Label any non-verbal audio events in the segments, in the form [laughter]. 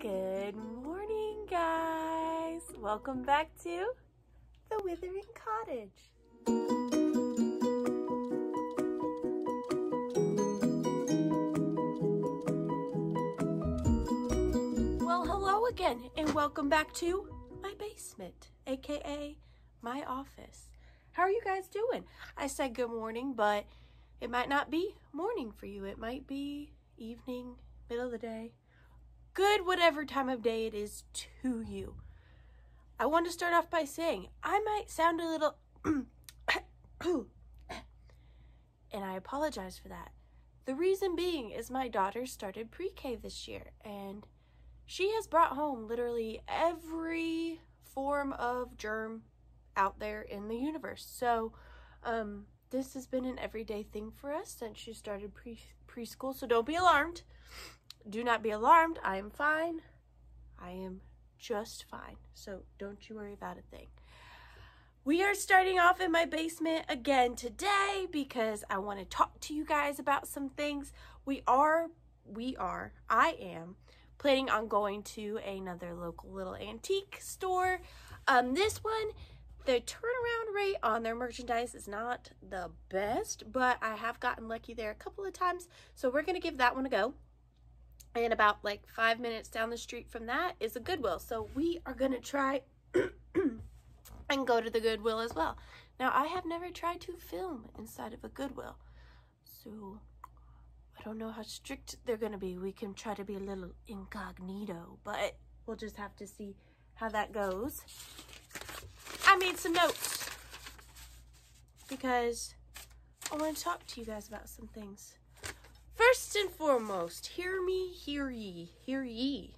Good morning, guys. Welcome back to the Withering Cottage. Well, hello again, and welcome back to my basement, aka my office. How are you guys doing? I said good morning, but it might not be morning for you. It might be evening, middle of the day, good whatever time of day it is to you. I want to start off by saying I might sound a little [coughs] and I apologize for that. The reason being is my daughter started pre-K this year and she has brought home literally every form of germ out there in the universe. So, um, this has been an everyday thing for us since she started pre preschool. So don't be alarmed. Do not be alarmed. I am fine. I am just fine. So don't you worry about a thing. We are starting off in my basement again today because I want to talk to you guys about some things. We are, we are, I am planning on going to another local little antique store. Um, this one, the turnaround rate on their merchandise is not the best, but I have gotten lucky there a couple of times. So we're going to give that one a go. And about like five minutes down the street from that is a Goodwill. So we are going to try [clears throat] and go to the Goodwill as well. Now, I have never tried to film inside of a Goodwill. So I don't know how strict they're going to be. We can try to be a little incognito, but we'll just have to see how that goes. I made some notes because I want to talk to you guys about some things. First and foremost, hear me, hear ye, hear ye.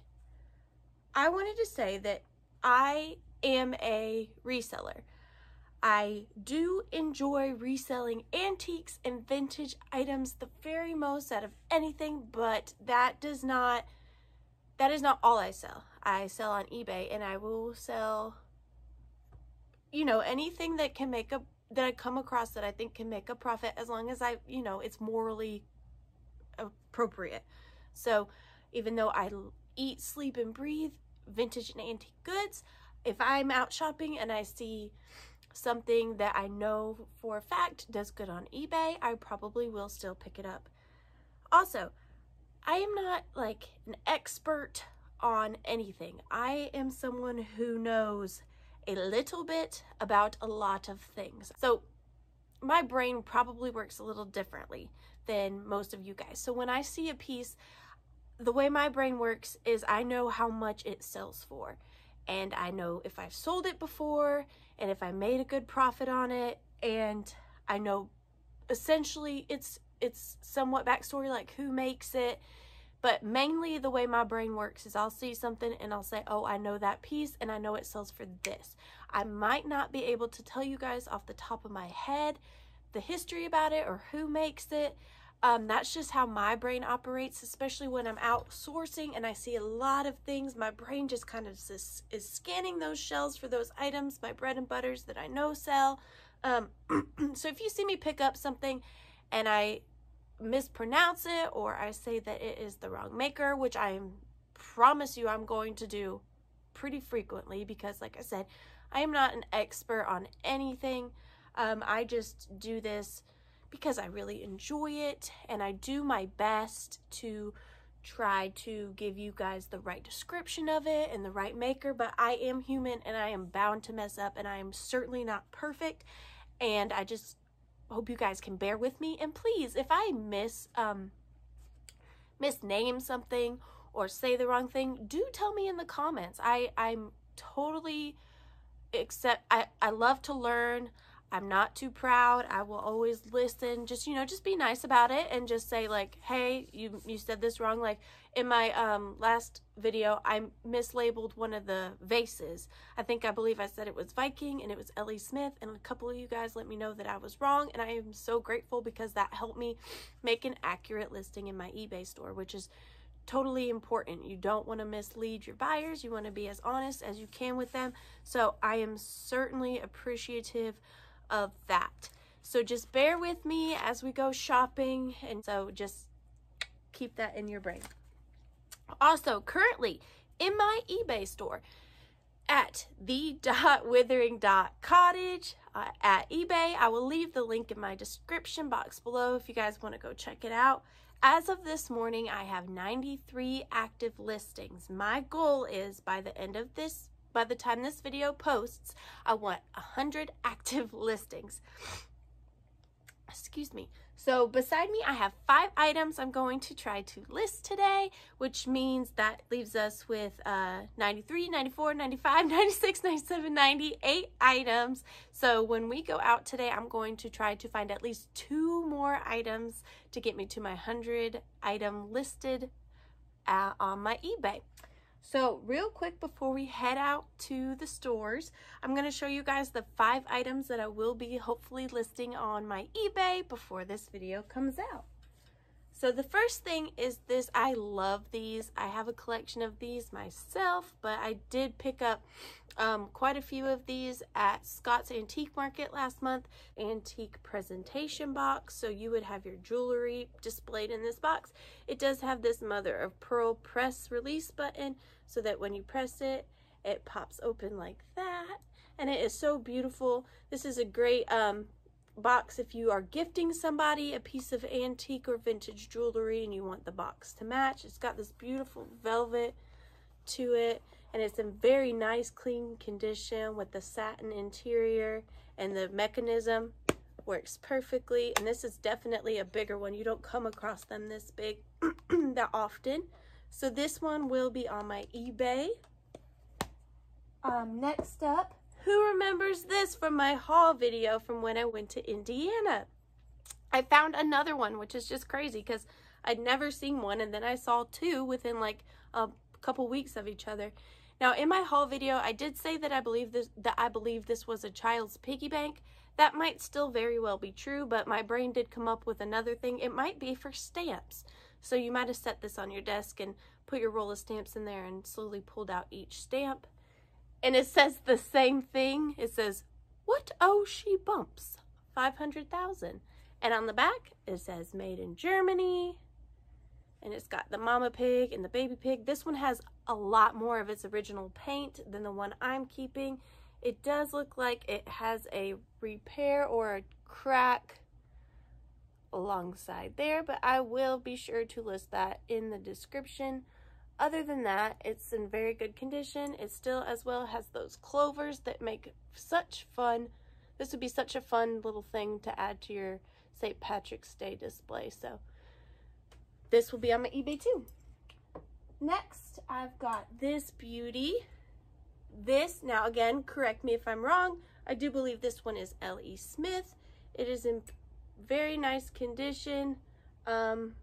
I wanted to say that I am a reseller. I do enjoy reselling antiques and vintage items the very most out of anything, but that does not that is not all I sell. I sell on eBay and I will sell you know anything that can make a that I come across that I think can make a profit as long as I, you know, it's morally appropriate. So, even though I eat, sleep and breathe vintage and antique goods, if I'm out shopping and I see something that I know for a fact does good on eBay, I probably will still pick it up. Also, I am not like an expert on anything. I am someone who knows a little bit about a lot of things. So my brain probably works a little differently than most of you guys. So when I see a piece, the way my brain works is I know how much it sells for. And I know if I've sold it before and if I made a good profit on it. And I know essentially it's it's somewhat backstory like who makes it but mainly the way my brain works is I'll see something and I'll say, oh, I know that piece and I know it sells for this. I might not be able to tell you guys off the top of my head the history about it or who makes it. Um, that's just how my brain operates, especially when I'm outsourcing and I see a lot of things. My brain just kind of is, is scanning those shelves for those items, my bread and butters that I know sell. Um, [clears throat] so if you see me pick up something and I mispronounce it or I say that it is the wrong maker, which I promise you I'm going to do pretty frequently because, like I said, I am not an expert on anything. Um, I just do this because I really enjoy it and I do my best to try to give you guys the right description of it and the right maker, but I am human and I am bound to mess up and I am certainly not perfect. And I just hope you guys can bear with me. And please, if I miss um misname something or say the wrong thing, do tell me in the comments. I I'm totally accept I I love to learn. I'm not too proud. I will always listen. Just, you know, just be nice about it and just say like, "Hey, you you said this wrong." Like in my um last video, I mislabeled one of the vases. I think I believe I said it was Viking and it was L.E. Smith and a couple of you guys let me know that I was wrong and I am so grateful because that helped me make an accurate listing in my eBay store, which is totally important. You don't want to mislead your buyers. You want to be as honest as you can with them. So I am certainly appreciative of that. So just bear with me as we go shopping. And so just keep that in your brain. Also, currently in my eBay store at the.withering.cottage uh, at eBay. I will leave the link in my description box below if you guys want to go check it out. As of this morning, I have 93 active listings. My goal is by the end of this, by the time this video posts, I want 100 [laughs] active listings. Excuse me. So beside me, I have five items I'm going to try to list today, which means that leaves us with uh, 93, 94, 95, [laughs] 96, 97, 98 items. So when we go out today, I'm going to try to find at least two more items to get me to my 100 item listed uh, on my eBay. So real quick before we head out to the stores, I'm going to show you guys the five items that I will be hopefully listing on my eBay before this video comes out. So the first thing is this. I love these. I have a collection of these myself, but I did pick up um, quite a few of these at Scott's Antique Market last month. Antique presentation box. So you would have your jewelry displayed in this box. It does have this mother of pearl press release button so that when you press it, it pops open like that. And it is so beautiful. This is a great um, box if you are gifting somebody a piece of antique or vintage jewelry and you want the box to match. It's got this beautiful velvet to it and it's in very nice clean condition with the satin interior and the mechanism works perfectly and this is definitely a bigger one. You don't come across them this big [clears throat] that often. So this one will be on my eBay. Um, next up who remembers this from my haul video from when I went to Indiana? I found another one, which is just crazy because I'd never seen one. And then I saw two within like a couple weeks of each other. Now, in my haul video, I did say that I believe this that I believe this was a child's piggy bank. That might still very well be true, but my brain did come up with another thing. It might be for stamps. So you might have set this on your desk and put your roll of stamps in there and slowly pulled out each stamp and it says the same thing. It says, what oh she bumps? 500,000. And on the back, it says made in Germany. And it's got the mama pig and the baby pig. This one has a lot more of its original paint than the one I'm keeping. It does look like it has a repair or a crack alongside there, but I will be sure to list that in the description. Other than that, it's in very good condition. It still as well has those clovers that make such fun. This would be such a fun little thing to add to your St. Patrick's Day display. So this will be on my eBay too. Next, I've got this beauty. This, now again, correct me if I'm wrong. I do believe this one is L.E. Smith. It is in very nice condition. Um,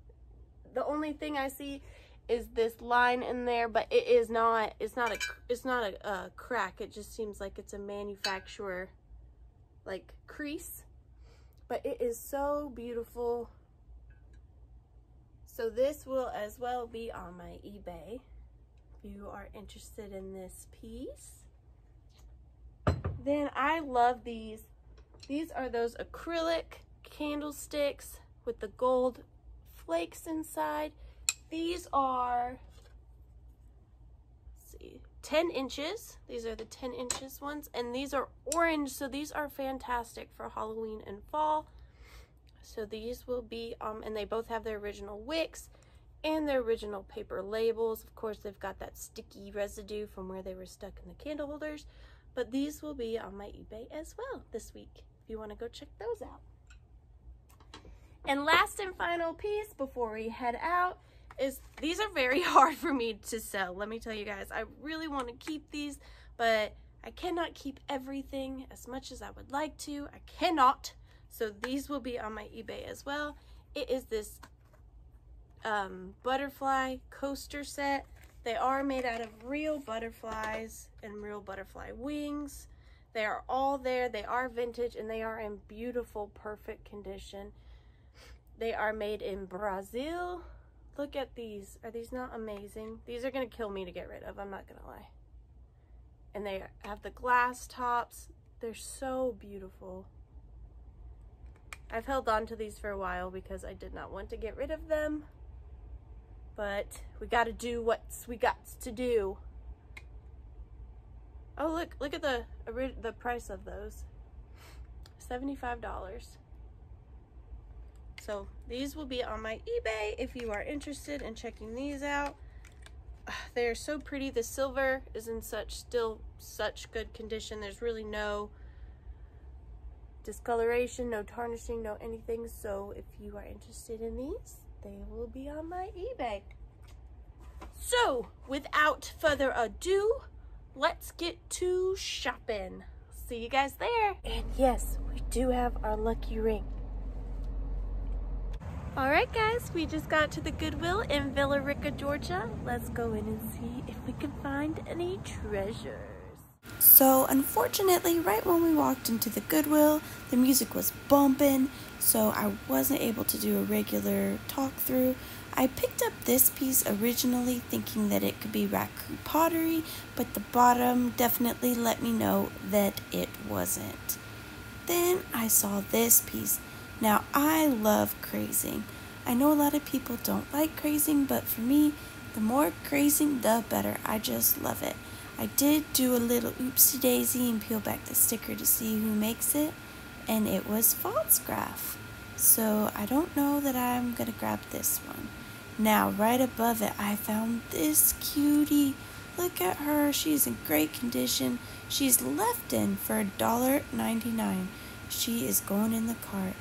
the only thing I see is this line in there, but it is not, it's not a, it's not a, a crack. It just seems like it's a manufacturer like crease, but it is so beautiful. So this will as well be on my eBay if you are interested in this piece. Then I love these. These are those acrylic candlesticks with the gold flakes inside. These are, see, 10 inches. These are the 10 inches ones. And these are orange, so these are fantastic for Halloween and fall. So these will be, um, and they both have their original wicks and their original paper labels. Of course, they've got that sticky residue from where they were stuck in the candle holders. But these will be on my eBay as well this week if you want to go check those out. And last and final piece before we head out is these are very [laughs] hard for me to sell. Let me tell you guys, I really want to keep these, but I cannot keep everything as much as I would like to. I cannot. So these will be on my eBay as well. It is this um, butterfly coaster set. They are made out of real butterflies and real butterfly wings. They are all there. They are vintage and they are in beautiful, perfect condition. They are made in Brazil. Look at these. Are these not amazing? These are going to kill me to get rid of. I'm not going to lie. And they have the glass tops. They're so beautiful. I've held on to these for a while because I did not want to get rid of them. But we got to do what we got to do. Oh, look, look at the the price of those. $75. So these will be on my eBay if you are interested in checking these out. [sighs] They're so pretty. The silver is in such still such good condition. There's really no discoloration, no tarnishing, no anything. So if you are interested in these, they will be on my eBay. So without further ado, let's get to shopping. See you guys there. And yes, we do have our lucky ring. All right, guys, we just got to the Goodwill in Villa Rica, Georgia. Let's go in and see if we can find any treasures. So, unfortunately, right when we walked into the Goodwill, the music was bumping, so I wasn't able to do a regular talk through. I picked up this piece originally thinking that it could be Raku pottery, but the bottom definitely let me know that it wasn't. Then I saw this piece. Now I love crazing. I know a lot of people don't like crazing, but for me, the more crazing, the better. I just love it. I did do a little oopsie daisy and peel back the sticker to see who makes it, and it was Pfaltzgraff. So I don't know that I'm gonna grab this one. Now, right above it, I found this cutie. Look at her. She's in great condition. She's Lefton for $1.99. She is going in the cart.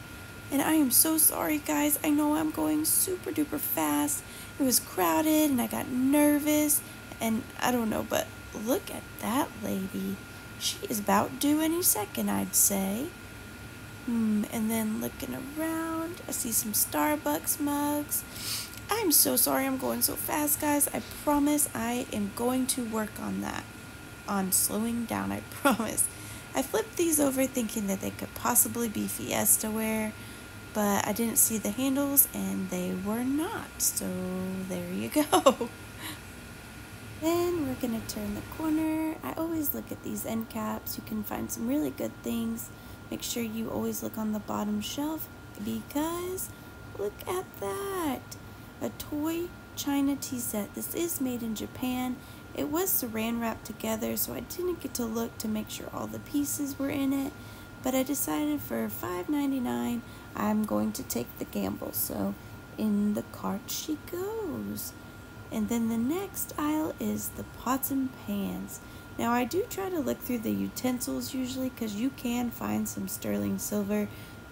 And I am so sorry, guys. I know I'm going super duper fast. It was crowded and I got nervous. And I don't know, but look at that lady. She is about due any second, I'd say. Hmm, and then looking around, I see some Starbucks mugs. I'm so sorry I'm going so fast, guys. I promise I am going to work on that. On slowing down, I [laughs] promise. I flipped these over thinking that they could possibly be Fiesta ware, but I didn't see the handles and they were not. So there you go. [laughs] then we're going to turn the corner. I always look at these end caps. You can find some really good things. Make sure you always look on the bottom shelf because look at that a toy china tea set. This is made in Japan. It was saran wrapped together, so I didn't get to look to make sure all the pieces were in it. But I decided for $5.99, I'm going to take the gamble. So in the cart she goes. And then the next aisle is the pots and pans. Now I do try to look through the utensils usually because you can find some sterling silver.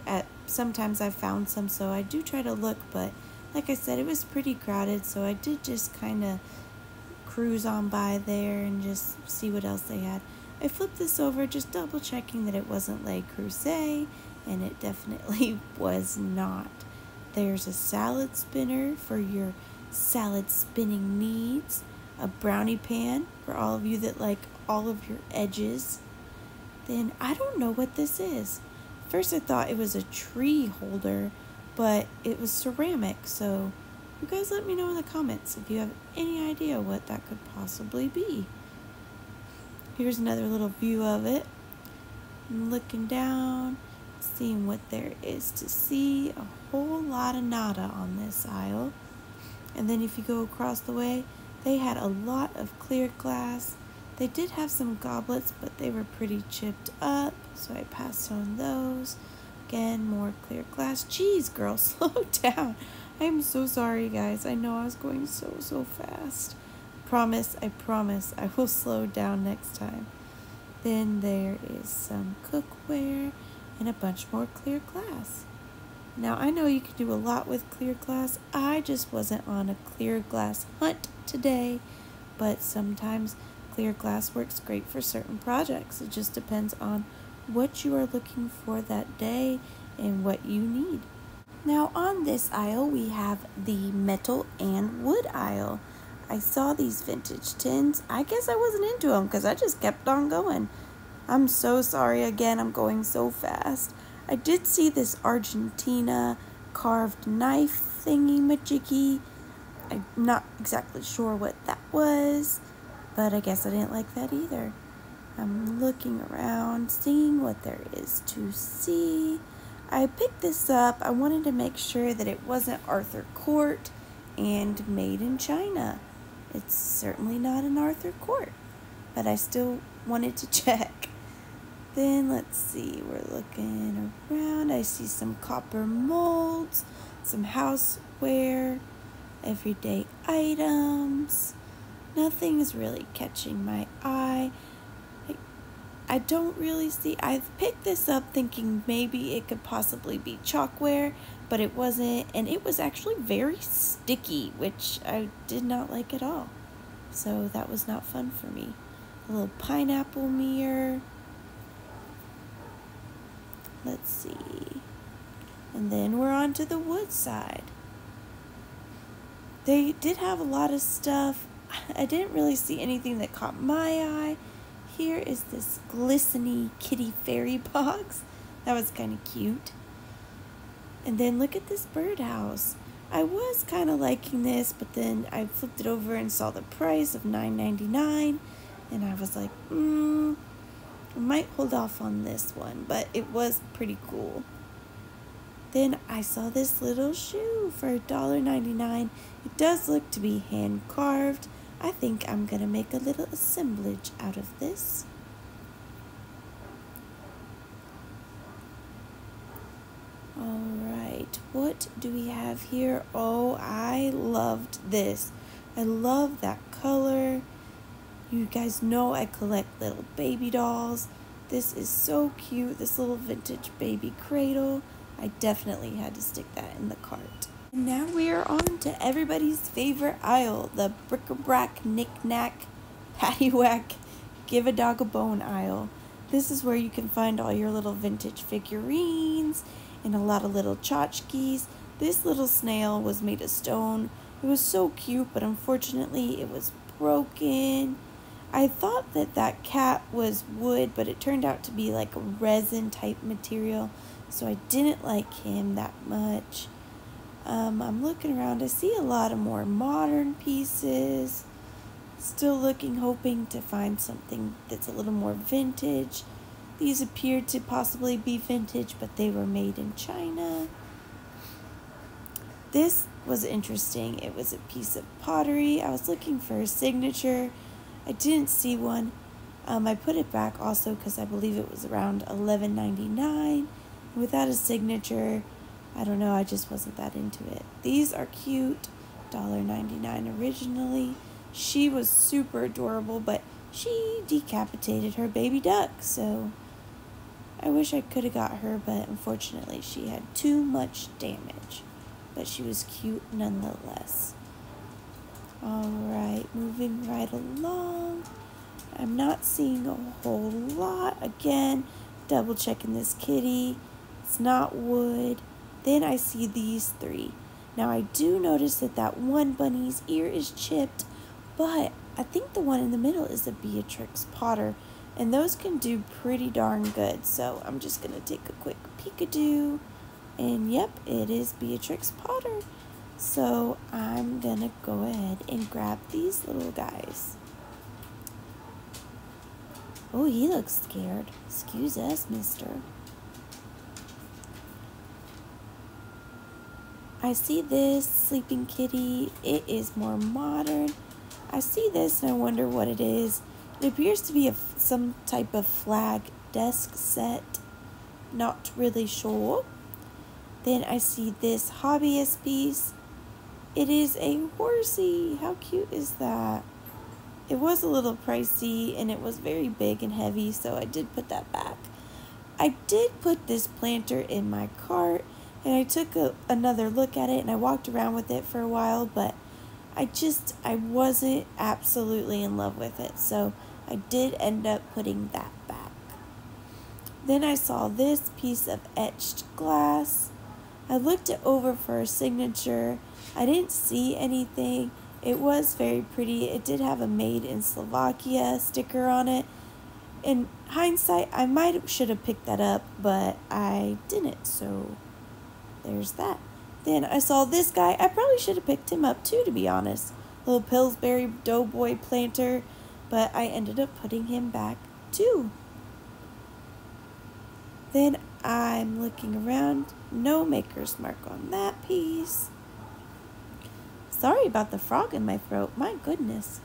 At sometimes I've found some, so I do try to look, but like I said, it was pretty crowded, so I did just kind of cruise on by there and just see what else they had. I flipped this over just double checking that it wasn't Le Creuset, and it definitely [laughs] was not. There's a salad spinner for your salad spinning needs, a brownie pan for all of you that like all of your edges. Then I don't know what this is. First, I thought it was a tree holder but it was ceramic. So you guys let me know in the comments if you have any idea what that could possibly be. Here's another little view of it. I'm looking down, seeing what there is to see. A whole lot of nada on this aisle. And then if you go across the way, they had a lot of clear glass. They did have some goblets, but they were pretty chipped up, so I passed on those. Again, more clear glass. Jeez, girl, [laughs] slow down. I am so sorry, guys. I know I was going so, so fast. Promise, I promise, I will [laughs] slow down next time. Then there is some cookware and a bunch more clear glass. Now, I know you can do a lot with clear glass. I just wasn't on a clear glass hunt today, but sometimes clear glass works great for certain projects. It just depends on what you are looking for that day and what you need. Now on this aisle we have the metal and wood aisle. I saw these vintage tins. I guess I wasn't into them because I just kept on going. I'm so sorry again, I'm going so fast. I did see this Argentina carved knife thingy majiggy. I'm not exactly sure what that was, but I guess I didn't like that either. I'm looking around, seeing what there is to see. I picked this up. I wanted to make sure that it wasn't Arthur Court and made in China. It's certainly not an Arthur Court. but I still wanted to [laughs] check. Then let's see, we're looking around. I see some copper molds, some houseware, everyday items. Nothing is really catching my eye. I, don't really see. I've picked this up thinking maybe it could possibly be chalkware, but it wasn't, and it was actually very sticky, which I did not like at all. So that was not fun for me. A little pineapple mirror. Let's see. And then we're on to the wood side. They did have a lot of stuff. [laughs] I didn't really see anything that caught my eye. Here is this glistening kitty fairy [laughs] box. That was kind of cute. And then look at this birdhouse. I was kind of liking this, but then I flipped it over and saw the price of $9.99, and I was like, hmm, I might hold off on this one, but it was pretty cool. Then I saw this little shoe for $1.99. It does look to be hand carved. I think I'm gonna make a little assemblage out of this. Alright, what do we have here? Oh, I loved this. I love that color. You guys know I collect little baby dolls. This is so cute, this little vintage baby cradle. I definitely had to stick that in the cart. And now we are on to everybody's favorite aisle, the bric-a-brac, knick-knack, paddywhack, give a dog a bone aisle. This is where you can find all your little vintage figurines and a lot of little tchotchkes. This little snail was made of stone. It was so cute, but unfortunately it was broken. I thought that that cat was wood, but it turned out to be like a resin type material, so I didn't like him that much. Um, I'm looking around. I see a lot of more modern pieces. Still looking, hoping to find something that's a little more vintage. These appeared to possibly be vintage, but they were made in China. This was interesting. It was a piece of pottery. I was looking for a signature. I didn't see one. Um, I put it back also because I believe it was around eleven ninety nine. Without a signature, I don't know. I just wasn't that into it. These are cute. $1.99 originally. She was super adorable, but she decapitated her baby duck. So I wish I could have got her, but unfortunately she had too much damage. But she was cute nonetheless. Alright, moving right along. I'm not seeing a whole lot. Again, double checking this kitty. It's not wood. Then I see these three. Now I do notice that that one bunny's ear is chipped, but I think the one in the middle is a Beatrix Potter, and those can do pretty darn good. So I'm just gonna take a quick peekaboo, and yep, it is Beatrix Potter. So I'm gonna go ahead and grab these little guys. Oh, he looks scared. Excuse us, mister. I see this sleeping kitty. It is more modern. I see this and I wonder what it is. It appears to be a, some type of flag desk set. Not really sure. Then I see this hobbyist piece. It is a horsey. How cute is that? It was a little pricey and it was very big and heavy, so I did put that back. I did put this planter in my cart and I took a, another look at it and I walked around with it for a while, but I just, I wasn't absolutely in love with it. So I did end up putting that back. Then I saw this piece of etched glass. I looked it over for a signature I didn't see anything. It was very pretty. It did have a made in Slovakia sticker on it. In hindsight, I might should have picked that up, but I didn't. So there's that. Then I saw this guy. I probably should have picked him up too, to be honest. Little Pillsbury Doughboy planter, but I ended up putting him back too. Then I'm looking around. No maker's mark on that piece. Sorry about the frog in my throat. My goodness.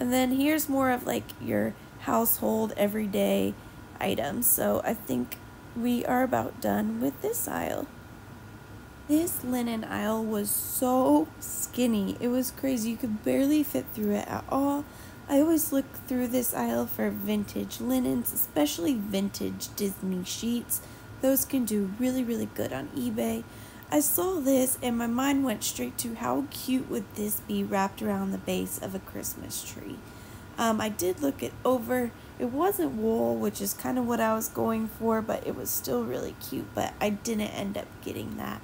And then here's more of like your household everyday items. So I think we are about done with this aisle. This linen aisle was so skinny. It was crazy. You could barely fit through it at all. I always look through this aisle for vintage linens, especially vintage Disney sheets. Those can do really, really good on eBay. I saw this and my mind went straight to how cute would this be wrapped around the base of a Christmas tree. Um, I did look it over. It wasn't wool, which is kind of what I was going for, but it was still really cute, but I didn't end up getting that.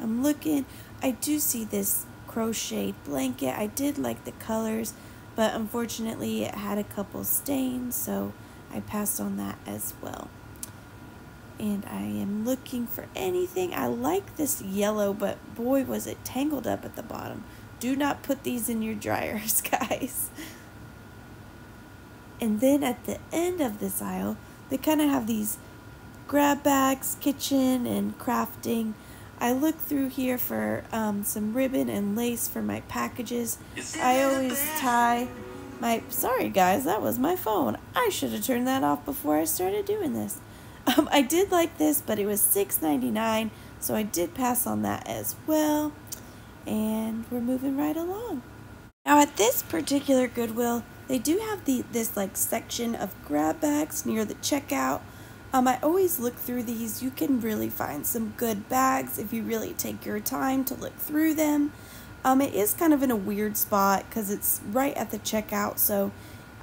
I'm looking. I do see this crocheted blanket. I did like the colors, but unfortunately it had a couple stains, so I passed on that as well. And I am looking for anything. I like this yellow, but boy was it tangled up at the bottom. Do not put these in your dryers, [laughs] guys. And then at the end of this aisle, they kind of have these grab bags, kitchen, and crafting. I look through here for um, some ribbon and lace for my packages. I always tie my. Sorry, guys, that was my phone. I should have turned that off before I started doing this. [laughs] Um, I did like this, but it was $6.99, so I did pass on that as well. And we're moving right along. Now, at this particular Goodwill, they do have the this like section of grab bags near the checkout um, I always look through these. You can really find some good bags if you really take your time to look through them. Um, it is kind of in a weird spot because it's right at the checkout, so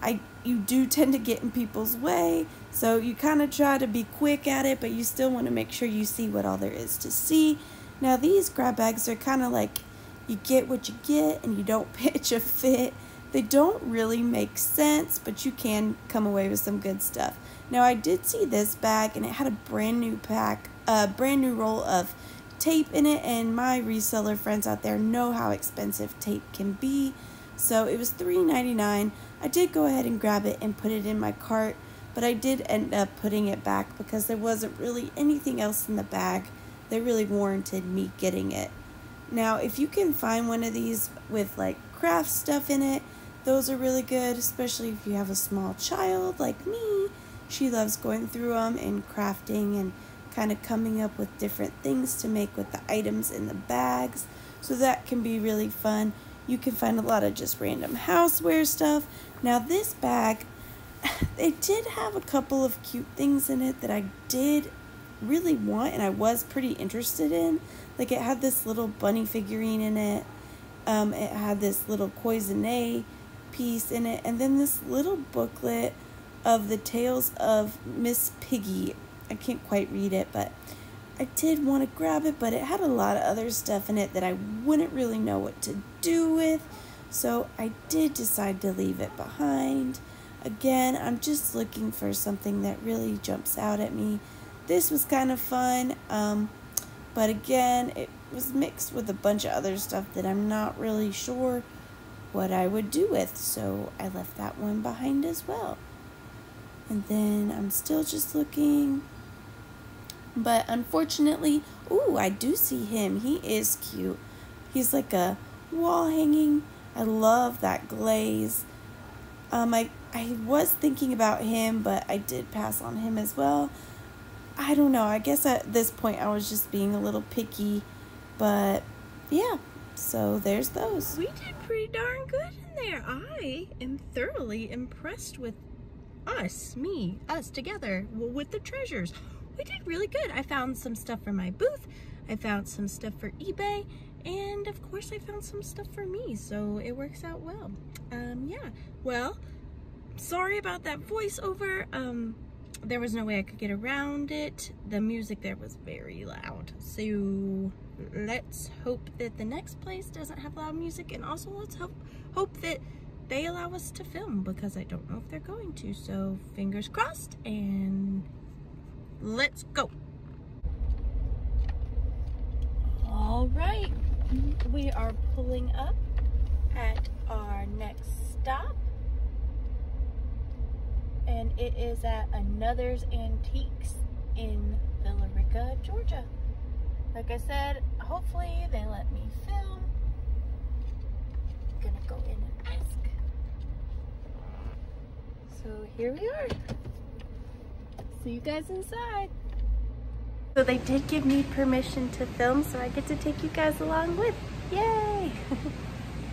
I you do [laughs] tend to get in people's way. So you kind of try to be quick at it, but you still want to make sure you see what all there is to see. Now these grab bags are kind of like you get what you get and you don't [laughs] pitch a fit. They don't really make sense, but you can come away with some good stuff. Now I did see this bag and it had a brand new pack, a brand new roll of tape in it and my reseller friends out there know how expensive tape can be. So it was $3.99. I did go ahead and grab it and put it in my cart, but I did end up putting it back because there wasn't really anything else in the bag that really warranted me getting it. Now, if you can find one of these with like craft stuff in it, those are really good, especially if you have a small child like me she loves going through them and crafting and kind of coming up with different things to make with the items in the bags. So that can be really fun. You can find a lot of just random houseware stuff. Now this bag, [laughs] they did have a couple of cute things in it that I did really want and I was pretty interested in. Like it had this little bunny figurine in it. Um, it had this little cloisonne piece in it and then this little booklet of the Tales of Miss Piggy. I can't quite read it, but I did want to grab it, but it had a lot of other stuff in it that I wouldn't really know what to do with. So I did decide to leave it behind. Again, I'm just looking for something that really jumps out at me. This was kind of fun, um, but again, it was mixed with a bunch of other stuff that I'm not really sure what I would do with, so I left that one behind as well. And then I'm still just looking. But unfortunately, ooh, I do see him. He is cute. He's like a wall hanging. I love that glaze. Um, I, I was thinking about him, but I did pass on him as well. I don't know. I guess at this point I was just being a little picky. But yeah, so there's those. We did pretty darn good in there. I am thoroughly impressed with us, me, us together with the treasures. We did really good. I found some stuff for my booth. I found some stuff for eBay. And of course I found some stuff for me. So it works out well. Um, yeah. Well, sorry about that voiceover. Um, there was no way I could get around it. The music there was very loud. So let's hope that the next place doesn't have loud music. And also let's hope, hope that they allow us to film because I don't know if they're going to. So fingers crossed and let's go. All right, we are pulling up at our next stop. And it is at Another's Antiques in Villa Rica, Georgia. Like I said, hopefully they let me film. I'm gonna go in and ask. So here we are. See you guys inside. So they did give me permission to film, so I get to take you guys along with. Yay!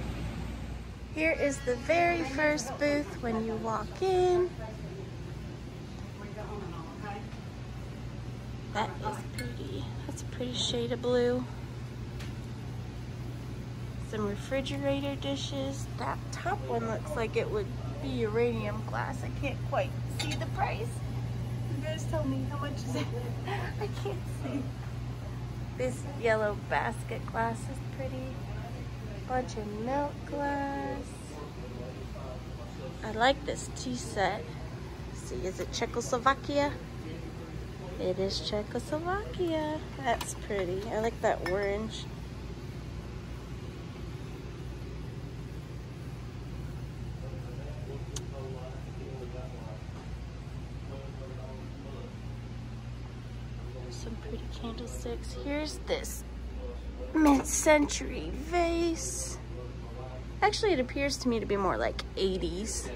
[laughs] Here is the very first booth when you walk in. That is pretty. That's a pretty shade of blue. Some refrigerator dishes. That top one looks like it would be uranium glass. I can't quite see the price. You guys tell me how much is it? [laughs] I can't see. This yellow basket glass is pretty. Bunch of milk glass. I like this tea set. Let's see, is it Czechoslovakia? It is Czechoslovakia. That's pretty. I like that orange. Some pretty candlesticks. Here's this mid-century vase. Actually, it appears to me to be more like 80s.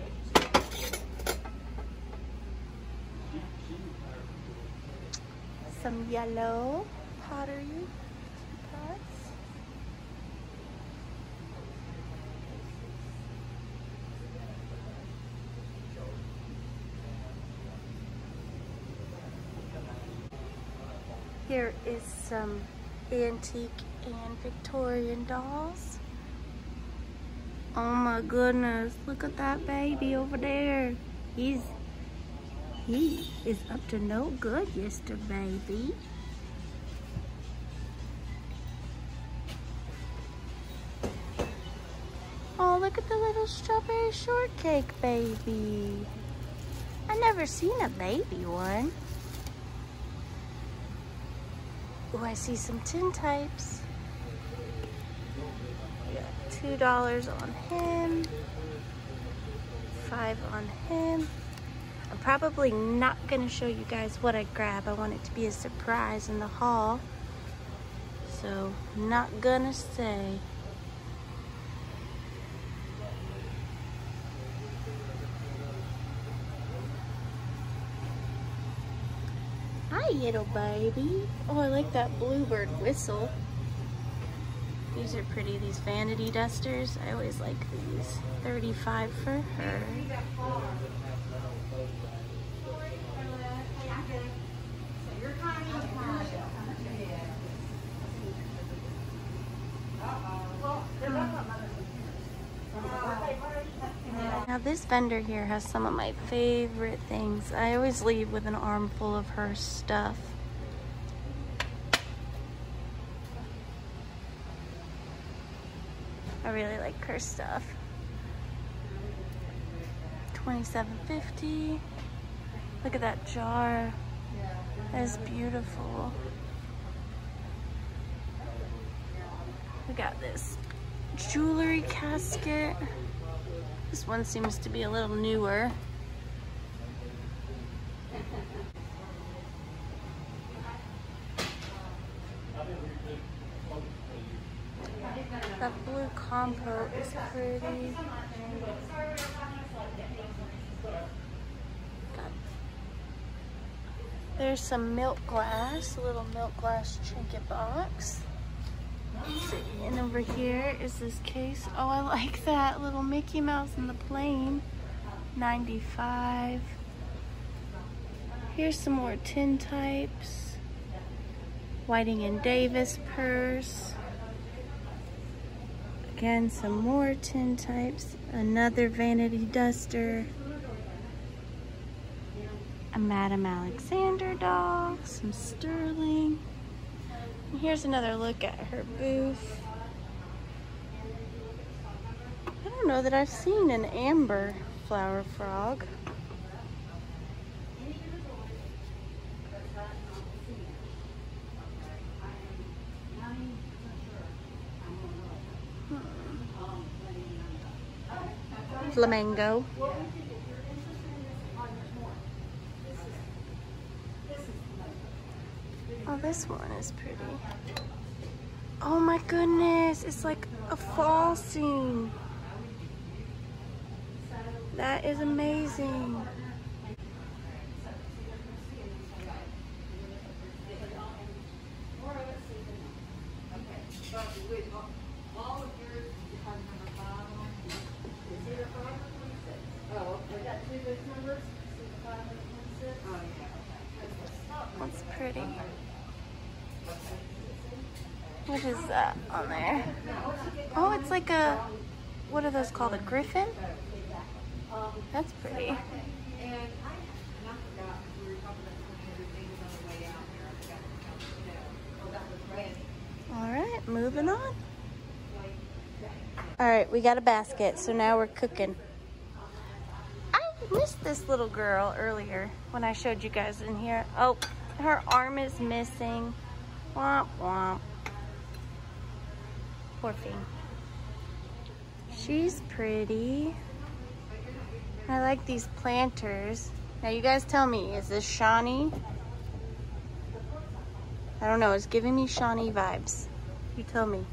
Some yellow pottery pots. Here is some antique and Victorian dolls. Oh my goodness, look at that baby over there. He's, he is up to no good, Mr. Baby. Oh, look at the little strawberry shortcake baby. I never seen a baby one. Oh, I see some tin types. Two dollars on him. Five on him. I'm probably not gonna show you guys what I grab. I want it to be a surprise in the haul. So, not gonna say. Little baby. Oh, I like that bluebird whistle. These are pretty, these vanity dusters. I always like these. 35 for her. Now this vendor here has some of my favorite things. I always leave with an armful of her stuff. I really like her stuff. 27.50. Look at that jar. That is beautiful. We got this jewelry casket. This one seems to be a little newer. That blue compote is pretty. There's some milk glass, a little milk glass trinket box. And over here is this case. Oh, I like that little Mickey Mouse in the plane. 95. Here's some more tin types. Whiting and Davis purse. Again, some more tin types. Another vanity duster. A Madame Alexander doll. Some sterling. Here's another look at her booth. I don't know that I've seen an amber flower frog. Hmm. Flamingo. This one is pretty. Oh my goodness, it's like a fall scene. That is amazing. That's pretty. What is that on there? Oh, it's like a, what are those called? A griffin? That's pretty. All right, moving on. All right, we got a basket, so now we're cooking. I missed this little girl earlier when I showed you guys in here. Oh, her arm is missing. Womp womp. Poor thing. She's pretty. I like these planters. Now you guys tell me, is this Shawnee? I don't know, it's giving me Shawnee vibes. You tell me.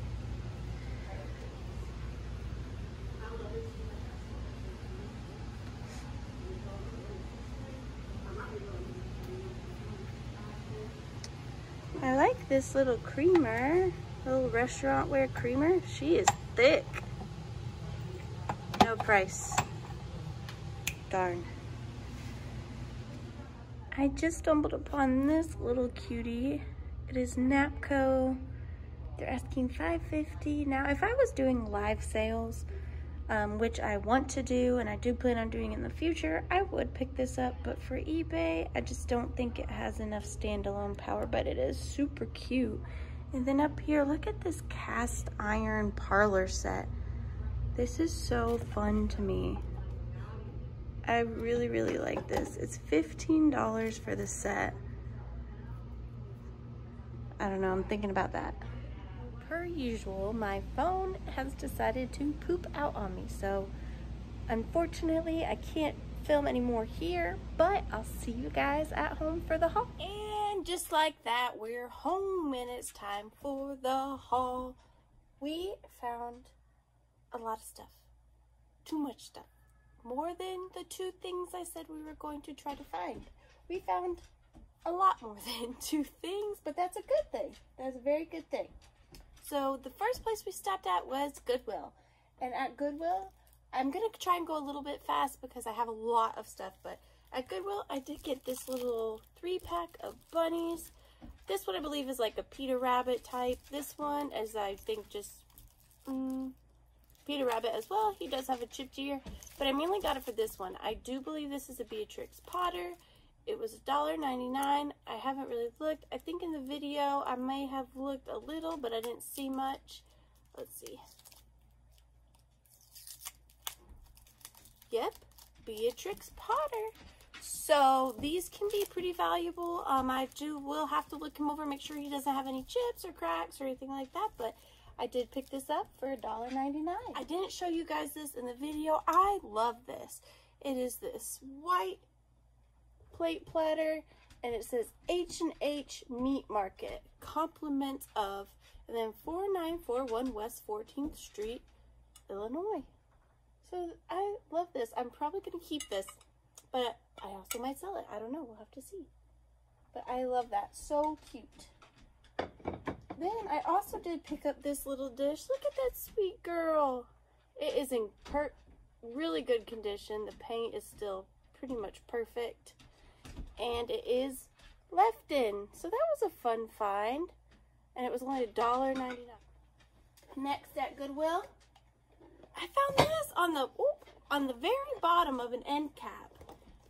I like this little creamer, little restaurant ware creamer. She is thick. No price. Darn. I just stumbled upon this little cutie. It is Napco. They're asking 550 Now, if I was doing live sales, um, which I want to do and I do plan on doing in the future, I would pick this up. But for eBay, I just don't think it has enough standalone power, but it is super cute. And then up here, look at this cast iron parlor set. This is so fun to me. I really, really like this. It's $15 for the set. I don't know, I'm thinking about that. Per usual, my phone has decided to poop out on me. So unfortunately, I can't film anymore here, but I'll see you guys at home for the haul. And just like that, we're home and it's time for the haul. We found a lot of stuff. Too much stuff more than the two things I said we were going to try to find. We found a lot more [laughs] than two things, but that's a good thing. That's a very good thing. So the first place we stopped at was Goodwill. And at Goodwill, I'm going to try and go a little bit fast because I have a lot of stuff, but at Goodwill, I did get this little three pack of bunnies. This one I believe is like a Peter Rabbit type. This one is I think just mm, Peter Rabbit as well. He does have a chipped ear, but I mainly got it for this one. I do believe this is a Beatrix Potter. It was $1.99. I haven't really looked. I think in the video I may have looked a little, but I didn't see much. Let's see. Yep, Beatrix Potter. So these can be pretty valuable. Um, I do will have to look him over, make sure he doesn't have any chips or cracks or anything like that. But I did pick this up for $1.99. I didn't show you guys this in the video. I love this. It is this white plate platter and it says H&H Meat Market, compliments of, and then 4941 West 14th Street, Illinois. So I love this. I'm probably going to keep this, but I also might sell it. I don't know. We'll have to see. But I love that. So cute. Then I also did pick up this little dish. Look at that sweet girl. It is in really good condition. The paint is still pretty much perfect. And it is Lefton. So that was a fun find. And it was only $1.99. Next at Goodwill, I found this on the ooh, on the very bottom of an end cap.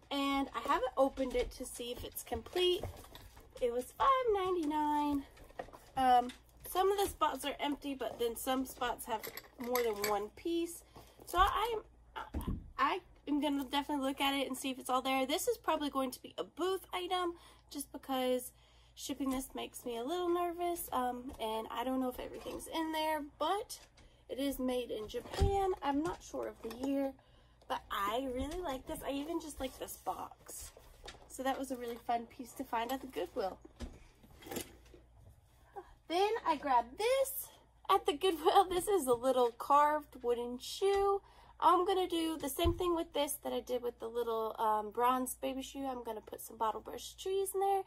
And I haven't opened it to see if it's complete. It was $5.99. Um, some of the spots are empty, but then some spots have more than one piece. So I'm, I am going to definitely look at it and see if it's all there. This is probably going to be a booth item just because shipping this makes me a little nervous. Um, and I don't know if everything's in there, but it is made in Japan. I'm not sure of the year, but I really like this. I even just like this box. So that was a really fun piece to find at the Goodwill. Then I grabbed this at the Goodwill. [laughs] This is a little carved wooden shoe. I'm going to do the same thing with this that I did with the little um, bronze baby shoe. I'm going to put some bottle brush trees in there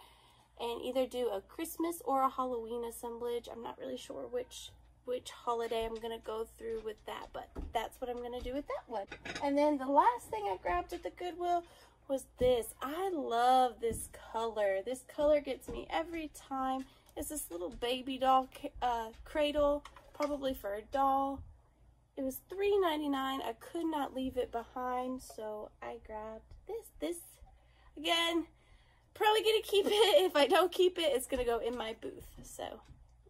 and either do a Christmas or a Halloween assemblage. I'm not really sure which which holiday I'm going to go through with that, but that's what I'm going to do with that one. And then the last thing I grabbed at the Goodwill was this. I love this color. This color gets me every time. It's this little baby doll uh, cradle, probably for a doll. It was $3.99. I could not leave it behind, so I grabbed this. This, again, probably going to keep it. If I don't keep it, it's going to go in my booth. So,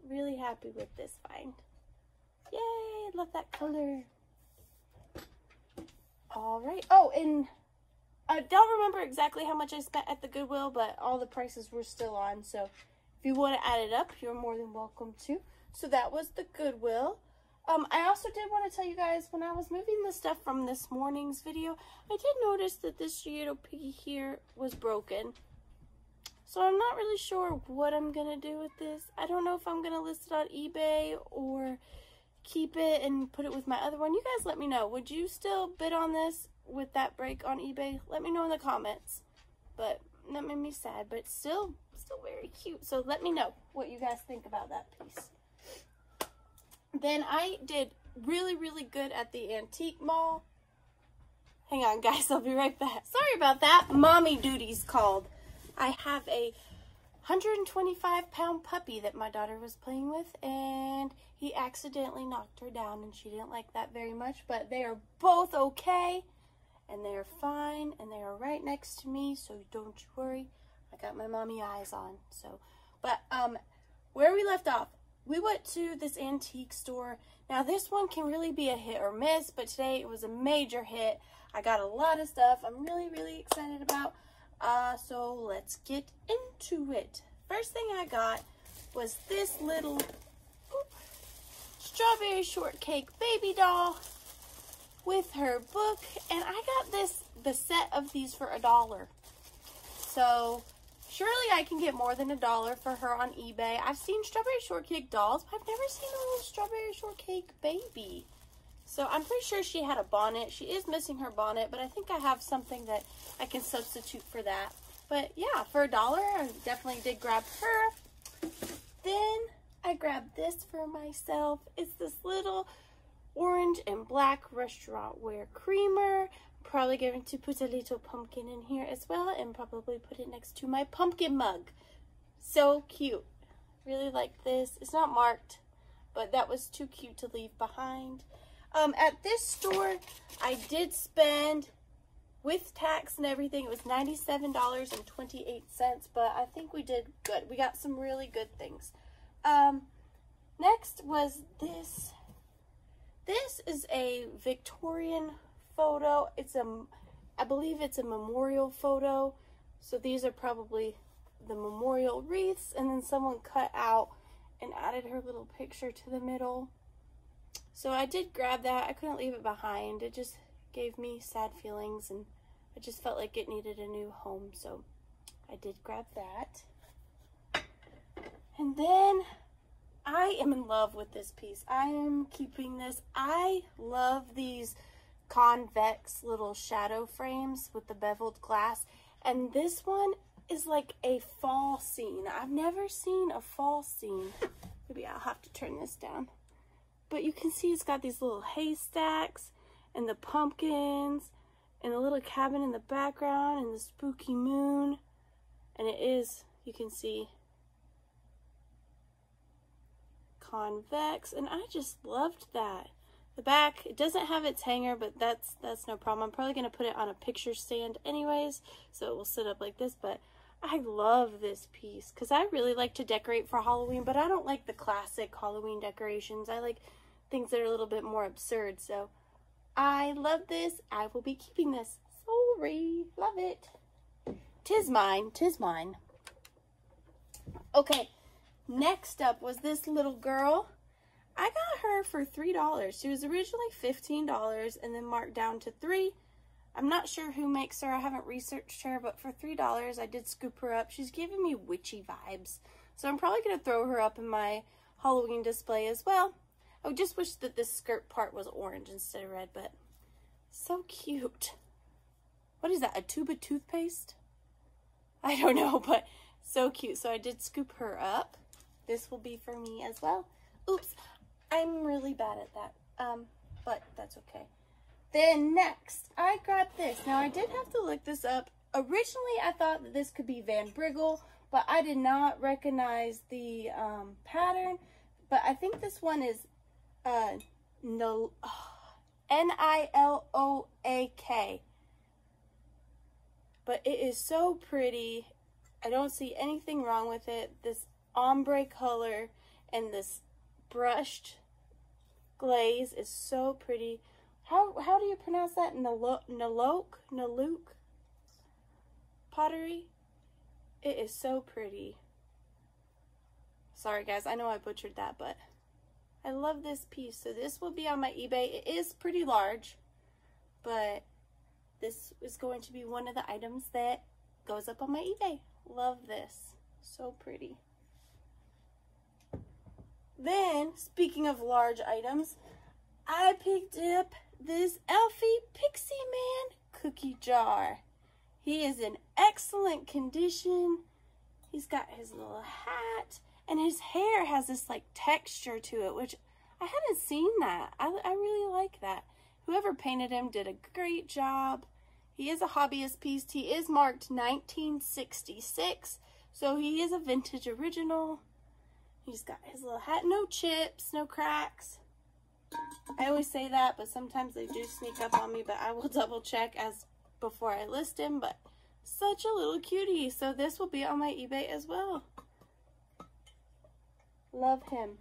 really happy with this find. Yay, love that color. All right. Oh, and I don't remember exactly how much I spent at the Goodwill, but all the prices were still on. So if you want to add it up, you're more than welcome to. So that was the Goodwill. Um, I also did want to tell you guys, when I was moving the stuff from this morning's video, I did notice that this Chiedo piggy here was broken. So I'm not really sure what I'm going to do with this. I don't know if I'm going to list it on eBay or keep it and put it with my other one. You guys let me know. Would you still bid on this with that break on eBay? Let me know in the comments. But that made me sad, but still, still very cute. So let me know what you guys think about that piece. Then I did really, really good at the antique mall. Hang on, guys. [laughs] I'll be right back. Sorry about that. Mommy duties called. I have a 125 pound puppy that my daughter was playing with and he accidentally knocked her down and she didn't like that very much but they are both okay and they are fine and they are right next to me so don't you worry I got my mommy eyes on so but um where we left off we went to this antique store now this one can really be a hit or miss but today it was a major hit I got a lot of stuff I'm really really excited about uh, so let's get into it. First thing I got was this little strawberry shortcake baby doll with her book. And I got this, the set of these for a dollar. So surely I can get more than a dollar for her on eBay. I've seen strawberry shortcake dolls, but I've never seen a little strawberry shortcake baby. So I'm pretty sure she had a bonnet. She is missing her bonnet, but I think I have something that I can substitute for that. But yeah, for a dollar, I definitely did grab her. Then I grabbed this for myself. It's this little orange and black restaurant ware creamer. Probably going to put a little pumpkin in here as well and probably put it next to my pumpkin mug. So cute. Really like this. It's not marked, but that was too cute to leave behind. Um, at this store, I did spend, with tax and everything, it was $97.28, but I think we did good. We got some really good things. Um, next was this. This is a Victorian photo. It's a, I believe it's a memorial photo. So these are probably the memorial wreaths, and then someone cut out and added her little picture to the middle. So I did grab that. I couldn't leave it behind. It just gave me sad feelings and I just felt like it needed a new home. So I did grab that. And then I am in love with this piece. I am keeping this. I love these convex little shadow frames with the beveled glass. And this one is like a fall scene. I've never seen a fall scene. Maybe I'll have to turn this down. But you can see it's got these little haystacks and the pumpkins and a little cabin in the background and the spooky moon. And it is, you can see, convex. And I just loved that. The back, it doesn't have its hanger, but that's that's no problem. I'm probably going to put it on a picture stand anyways, so it will sit up like this. But I love this piece because I really like to decorate for Halloween, but I don't like the classic Halloween decorations. I like things that are a little bit more absurd. So I love this. I will be keeping this. Sorry. Love it. Tis mine. Tis mine. Okay. Next up was this little girl. I got her for $3. She was originally $15 and then marked down to 3 I'm not sure who makes her. I haven't researched her, but for $3, I did scoop her up. She's giving me witchy vibes. So I'm probably going to throw her up in my Halloween display as well. I just wish that this skirt part was orange instead of red, but So cute. What is that, a tube of toothpaste? I don't know, [laughs] but so cute. So I did scoop her up. This will be for me as well. Oops, I'm really bad at that, um, but that's okay. Then next, I grabbed this. Now I did have to look this up. Originally, I thought that this could be Van Briggle, but I did not recognize the um, pattern. But I think this one is uh, N-I-L-O-A-K. [sighs] But it is so pretty. I don't see anything wrong with it. This ombre color and this brushed glaze is so pretty. How how do you pronounce that? Naloke, Naloke, pottery. It is so pretty. Sorry guys, I know I butchered that, but I love this piece. So this will be on my eBay. It is pretty large, but this is going to be one of the items that goes up on my eBay. Love this. So pretty. Then, speaking of large items, I picked up this Elfie Pixie Man cookie jar. He is in excellent condition. He's got his little hat and his hair has this like texture to it, which I hadn't seen that. I, I really like that. Whoever painted him did a great job. He is a hobbyist piece. He is marked 1966, so he is a vintage original. He's got his little hat, no chips, no cracks. I always say that, but sometimes they do sneak up on me, but I will [laughs] double check as before I list him, but such a little cutie. So this will be on my eBay as well. Love him.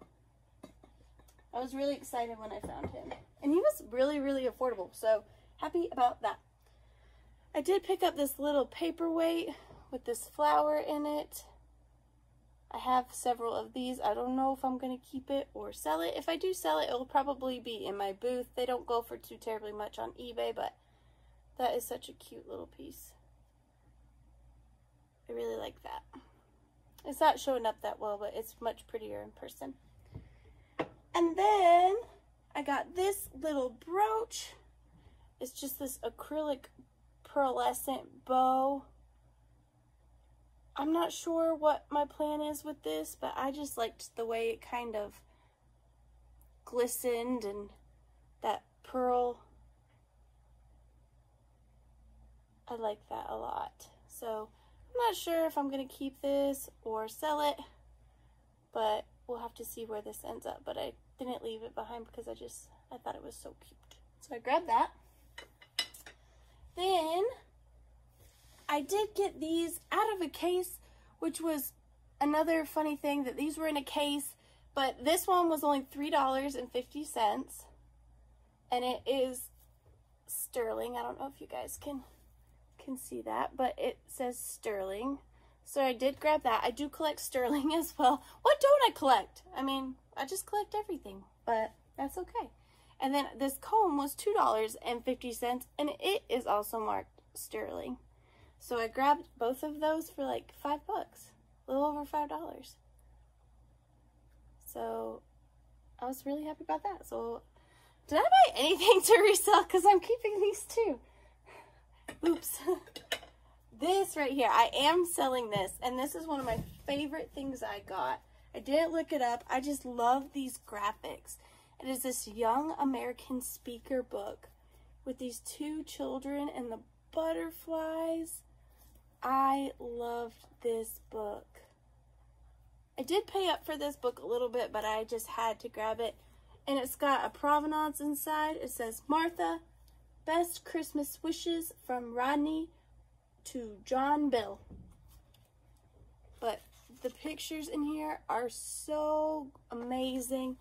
I was really excited when I found him. And he was really, really affordable. So happy about that. I did pick up this little paperweight with this flower in it. I have several of these. I don't know if I'm going to keep it or sell it. If I do sell it, it will probably be in my booth. They don't go for too terribly much on eBay, but that is such a cute little piece. I really like that. It's not showing up that well, but it's much prettier in person. And then I got this little brooch. It's just this acrylic pearlescent bow. I'm not sure what my plan is with this, but I just liked the way it kind of glistened and that pearl. I like that a lot. So I'm not sure if I'm going to keep this or sell it, but we'll have to see where this ends up. But I didn't leave it behind because I just, I thought it was so cute. So I grabbed that. Then I did get these out of a case, which was another funny thing that these were in a case, but this one was only $3.50 and it is sterling. I don't know if you guys can can see that, but it says sterling. So I did grab that. I do collect sterling [laughs] as well. What don't I collect? I mean, I just collect everything, but that's okay. And then this comb was $2.50 and it is also marked sterling. So I grabbed both of those for like five bucks, a little over five dollars. So I was really happy about that. So did I buy anything to resell? Because I'm keeping these too. Oops. [laughs] this right here, I am selling this, and this is one of my favorite things I got. I didn't look it up. I just love these graphics. It is this young American speaker book with these two children and the butterflies. I loved this book. I did pay up for this book a little bit, but I just had to grab it. And it's got a provenance inside. It says, Martha, best Christmas wishes from Rodney to John Bill. But the pictures in here are so amazing.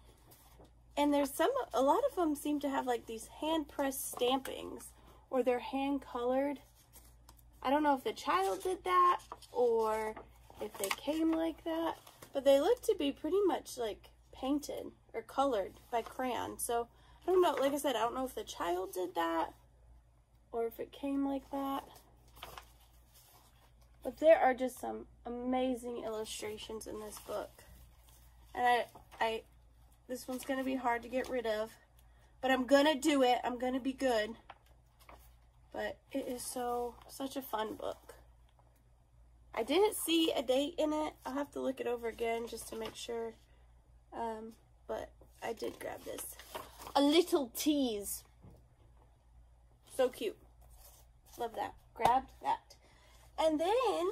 And there's some, a lot of them seem to have like these hand pressed stampings or they're hand colored. I don't know if the child did that or if they came like that, but they look to be pretty much like painted or colored by crayon. So I don't know, like I said, I don't know if the child did that or if it came like that. But there are just some amazing illustrations in this book. And I, I, this one's going to be hard to get rid of. But I'm going to do it. I'm going to be good. But it is so, such a fun book. I didn't see a date in it. I'll have to look it over again just to make sure. Um, but I did grab this. A little tease. So cute. Love that. Grabbed that. And then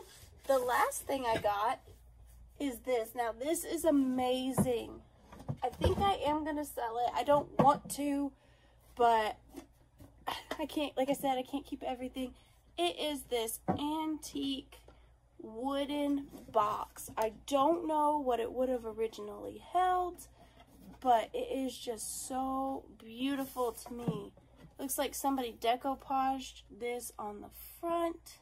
the last thing I got is this. Now this is amazing. I think I am going to sell it. I don't want to, but I can't, like I said, I can't keep everything. It is this antique wooden box. I don't know what it would have originally held, but it is just so beautiful to me. Looks like somebody decoupaged this on the front.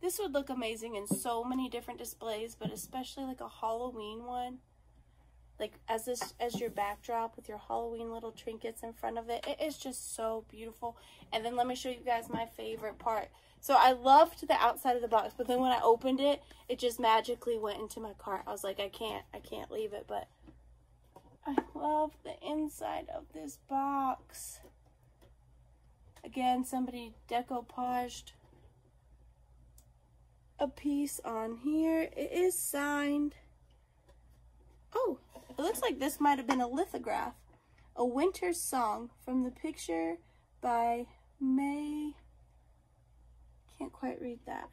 This would look amazing in so many different displays, but especially like a Halloween one. Like as this as your backdrop with your Halloween little trinkets in front of it. It is just so beautiful. And then let me show you guys my favorite part. So I loved the outside of the box, but then when I opened it, it just magically went into my cart. I was like, I can't, I can't leave it, but I love the inside of this box. Again, somebody decoupaged a piece on here. It is signed. Oh, it looks like this might have been a lithograph. A Winter Song from the picture by May can't quite read that.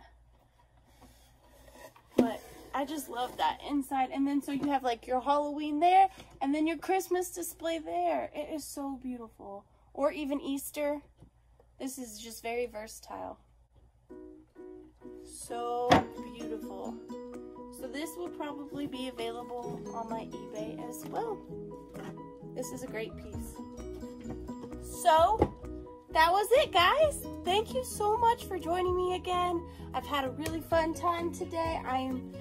But I just love that inside. And then so you have like your Halloween there and then your Christmas display there. It is so beautiful. Or even Easter. This is just very versatile. So beautiful. So this will probably be available on my eBay as well. This is a great piece. So that was it, guys. Thank you so much for joining me again. I've had a really fun time today. I am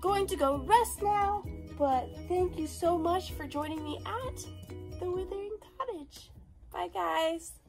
going to go rest now, but thank you so much for joining me at the Withering Cottage. Bye, guys.